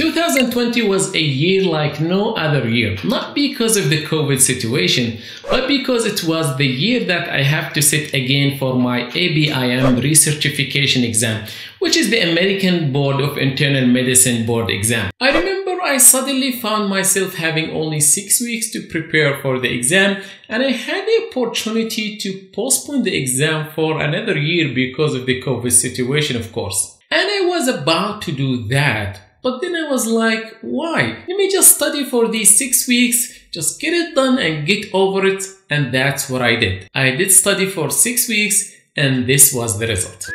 2020 was a year like no other year, not because of the COVID situation, but because it was the year that I have to sit again for my ABIM recertification exam, which is the American Board of Internal Medicine Board exam. I remember I suddenly found myself having only six weeks to prepare for the exam, and I had the opportunity to postpone the exam for another year because of the COVID situation, of course. And I was about to do that but then I was like, why? Let me just study for these six weeks, just get it done and get over it. And that's what I did. I did study for six weeks and this was the result.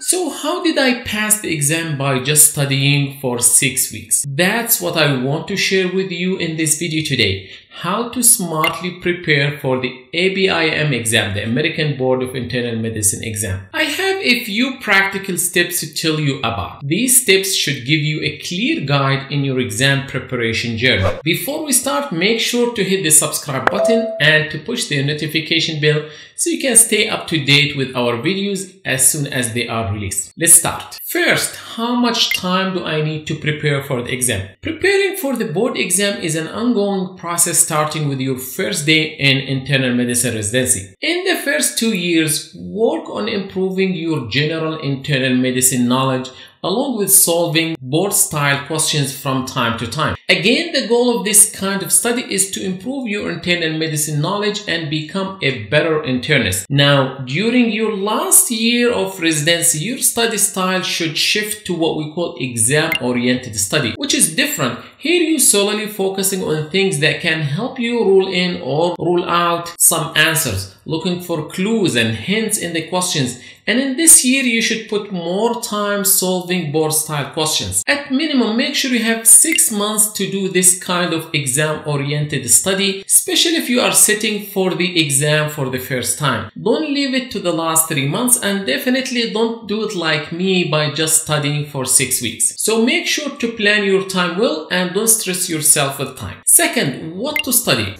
So how did I pass the exam by just studying for six weeks? That's what I want to share with you in this video today how to smartly prepare for the ABIM exam, the American Board of Internal Medicine exam. I have a few practical steps to tell you about. These steps should give you a clear guide in your exam preparation journey. Before we start, make sure to hit the subscribe button and to push the notification bell so you can stay up to date with our videos as soon as they are released. Let's start. First, how much time do I need to prepare for the exam? Preparing for the board exam is an ongoing process starting with your first day in internal medicine residency. In the first two years, work on improving your general internal medicine knowledge along with solving board style questions from time to time. Again, the goal of this kind of study is to improve your internal medicine knowledge and become a better internist. Now, during your last year of residency, your study style should shift to what we call exam-oriented study, which is different. Here you solely focusing on things that can help you rule in or rule out some answers, looking for clues and hints in the questions. And in this year, you should put more time solving board style questions. At minimum, make sure you have six months to do this kind of exam oriented study, especially if you are sitting for the exam for the first time. Don't leave it to the last three months and definitely don't do it like me by just studying for six weeks. So make sure to plan your time well and don't stress yourself with time. Second, what to study?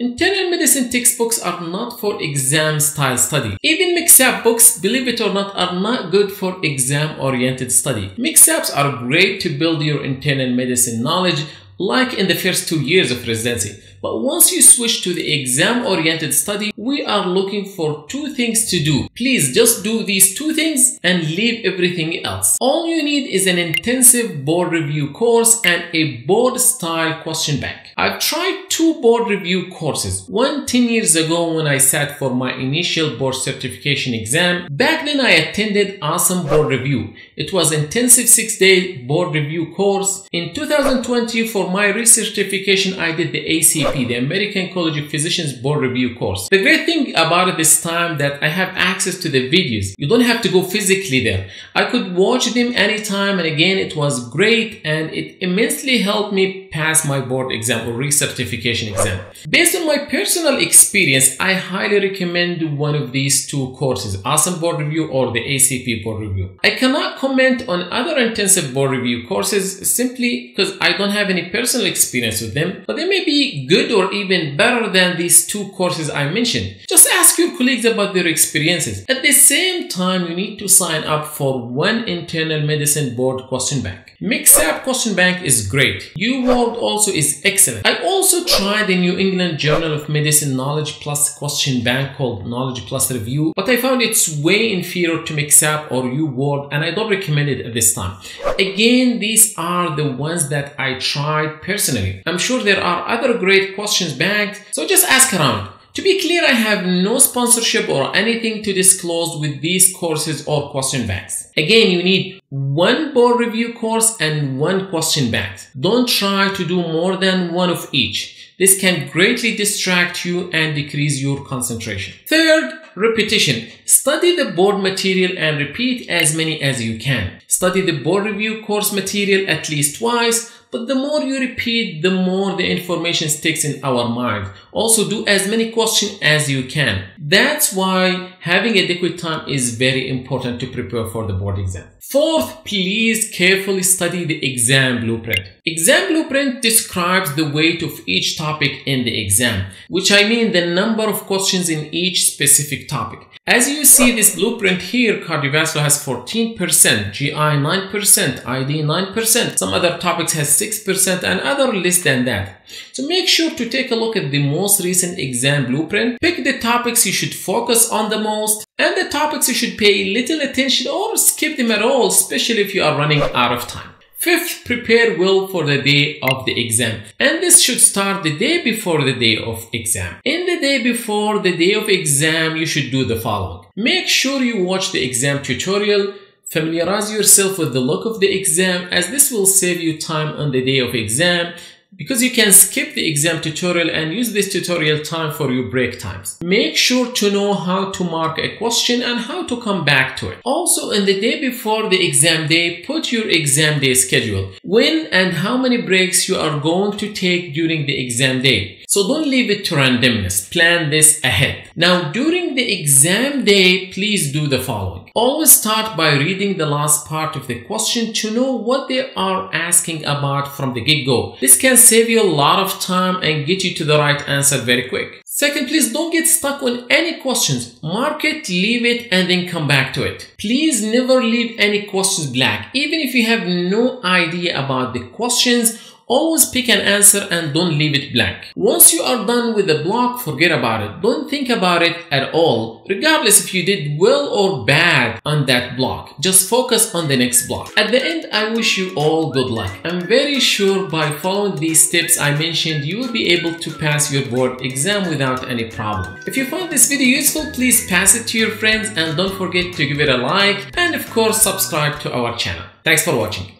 Internal medicine textbooks are not for exam style study. Even MKSAP books, believe it or not, are not good for exam oriented study. MKSAPs are great to build your internal medicine knowledge like in the first two years of residency. But once you switch to the exam oriented study, we are looking for two things to do. Please just do these two things and leave everything else. All you need is an intensive board review course and a board style question bank. I've tried two board review courses. One 10 years ago when I sat for my initial board certification exam. Back then I attended Osler Board Review. It was an intensive 6-day board review course. In 2020 for my recertification I did the ACP, the American College of Physicians Board Review course. The great thing about it this time that I have access to the videos. You don't have to go physically there. I could watch them anytime and again it was great and it immensely helped me pass my board exam or recertification exam. Based on my personal experience, I highly recommend one of these two courses, Osler Board Review or the ACP Board Review. I cannot comment on other intensive board review courses simply because I don't have any personal experience with them, but they may be good or even better than these two courses I mentioned. Just ask your colleagues about their experiences. At the same time, you need to sign up for one internal medicine board question bank. MKSAP question bank is great. UWorld also is excellent. I also tried the New England Journal of Medicine Knowledge Plus question bank called Knowledge Plus Review, but I found it's way inferior to MKSAP or UWorld and I don't recommend it at this time. Again, these are the ones that I tried personally. I'm sure there are other great questions banks, so just ask around. To be clear, I have no sponsorship or anything to disclose with these courses or question banks. Again, you need one board review course and one question bank. Don't try to do more than one of each. This can greatly distract you and decrease your concentration. Third, repetition. Study the board material and repeat as many as you can. Study the board review course material at least twice but the more you repeat, the more the information sticks in our mind. Also do as many questions as you can. That's why having adequate time is very important to prepare for the board exam. Fourth, please carefully study the exam blueprint. Exam blueprint describes the weight of each topic in the exam, which I mean the number of questions in each specific topic. As you see this blueprint here, cardiovascular has 14%, GI 9%, ID 9%, some other topics has 6% and other less than that. So make sure to take a look at the most recent exam blueprint, pick the topics you should focus on the most, and the topics you should pay little attention or skip them at all, especially if you are running out of time. Fifth, prepare well for the day of the exam. And this should start the day before the day of exam. In the day before the day of exam, you should do the following. Make sure you watch the exam tutorial. Familiarize yourself with the look of the exam as this will save you time on the day of exam because you can skip the exam tutorial and use this tutorial time for your break times. Make sure to know how to mark a question and how to come back to it. Also, in the day before the exam day, put your exam day schedule. When and how many breaks you are going to take during the exam day. So don't leave it to randomness. Plan this ahead. Now, during the exam day, please do the following. Always start by reading the last part of the question to know what they are asking about from the get-go. This can save you a lot of time and get you to the right answer very quick. Second, please don't get stuck on any questions. Mark it, leave it, and then come back to it. Please never leave any questions blank. Even if you have no idea about the questions, Always pick an answer and don't leave it blank. Once you are done with the block, forget about it. Don't think about it at all, regardless if you did well or bad on that block. Just focus on the next block. At the end, I wish you all good luck. I'm very sure by following these tips I mentioned, you will be able to pass your board exam without any problem. If you found this video useful, please pass it to your friends and don't forget to give it a like and of course subscribe to our channel. Thanks for watching.